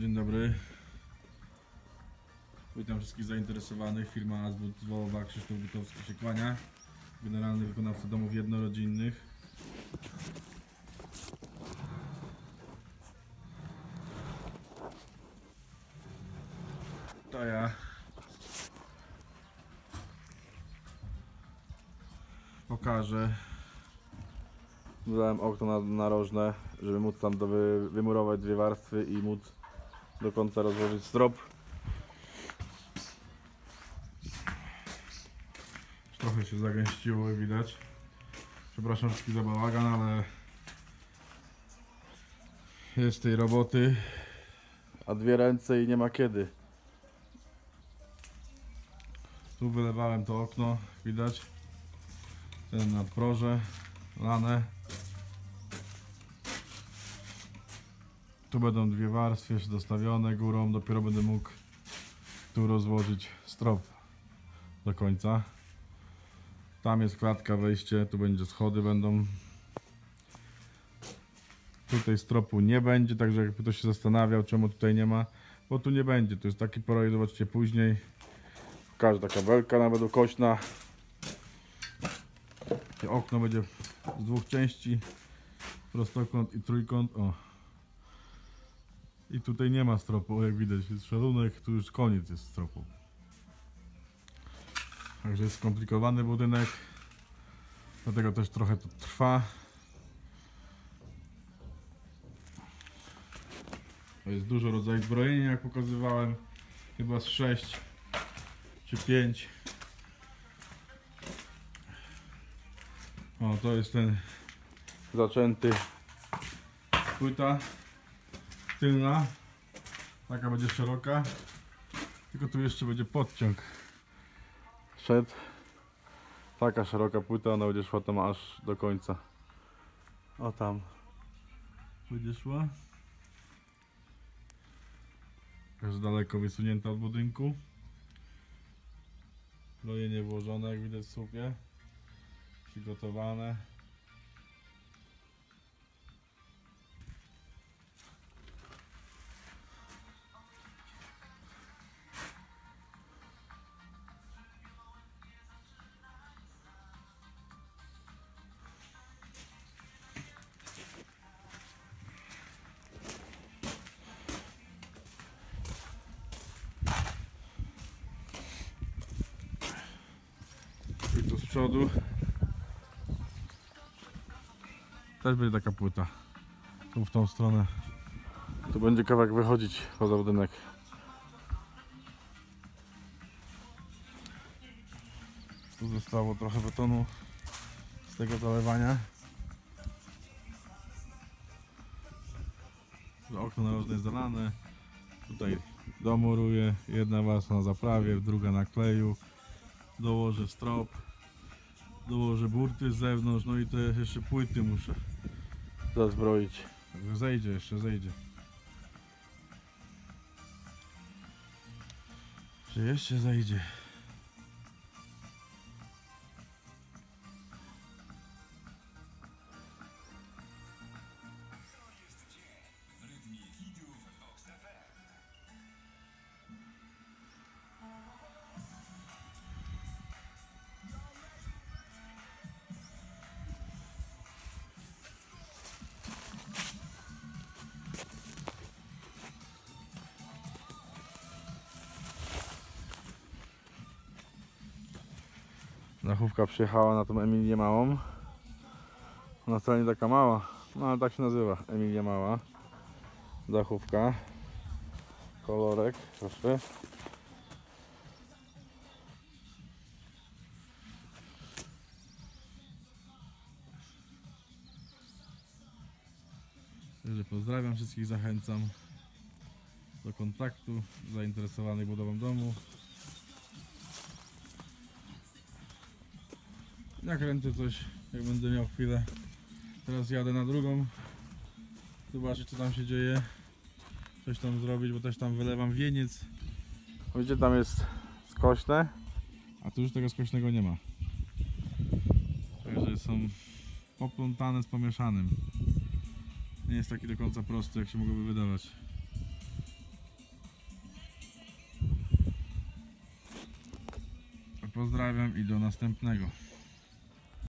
Dzień dobry. Witam wszystkich zainteresowanych. Firma Azbut z Wołowa, Krzysztof Witowski się kłania. Generalny wykonawca domów jednorodzinnych. To ja. Pokażę. Dodałem okno na- narożne, żeby móc tam do wy, wymurować dwie warstwy i móc do końca rozłożyć strop. Trochę się zagęściło, widać. Przepraszam wszystkich za bałagan, ale jest tej roboty, a dwie ręce i nie ma kiedy. Tu wylewałem to okno, widać. Ten nadproże, lane. Tu będą dwie warstwy jeszcze dostawione górą, dopiero będę mógł tu rozłożyć strop do końca. Tam jest klatka, wejście, tu będzie schody będą. Tutaj stropu nie będzie, także jakby ktoś się zastanawiał czemu tutaj nie ma, bo tu nie będzie, to jest taki projekt, zobaczcie później. Każda kabelka nawet ukośna. Okno będzie z dwóch części, prostokąt i trójkąt, o. I tutaj nie ma stropu, jak widać, jest szalunek, tu już koniec jest stropu. Także jest skomplikowany budynek. Dlatego też trochę to trwa. To jest dużo rodzajów zbrojenia, jak pokazywałem. Chyba z 6 czy 5. O, to jest ten zaczęty płyta tylna. Taka będzie szeroka. Tylko tu jeszcze będzie podciąg szedł. Taka szeroka płyta, ona będzie szła tam aż do końca. O tam. Będzie szła. Jest daleko wysunięta od budynku. Brojenie włożone, jak widać w słupie. Przygotowane. Przodu też będzie taka płyta. Tu w tą stronę. Tu będzie kawałek wychodzić poza budynek. Tu zostało trochę betonu z tego zalewania. Okno narożne jest zalane. Tutaj domuruję. Jedna warstwa na zaprawie, druga na kleju dołożę strop, dołożę burty z zewnątrz, no i te jeszcze płyty muszę zazbroić. Zejdzie, jeszcze zejdzie. Że jeszcze zejdzie. Dachówka przyjechała na tą Emilię Małą. Ona wcale nie taka mała, no ale tak się nazywa, Emilia Mała. Dachówka. Kolorek, proszę. Także pozdrawiam wszystkich, zachęcam do kontaktu zainteresowanych budową domu. nakręcę coś, jak będę miał chwilę. Teraz jadę na drugą, zobaczyć co tam się dzieje, coś tam zrobić, bo też tam wylewam wieniec. Widzicie, tam jest skośne, a tu już tego skośnego nie ma. Także są poplątane z pomieszanym. Nie jest taki do końca prosty, jak się mogłoby wydawać. Pozdrawiam i do następnego.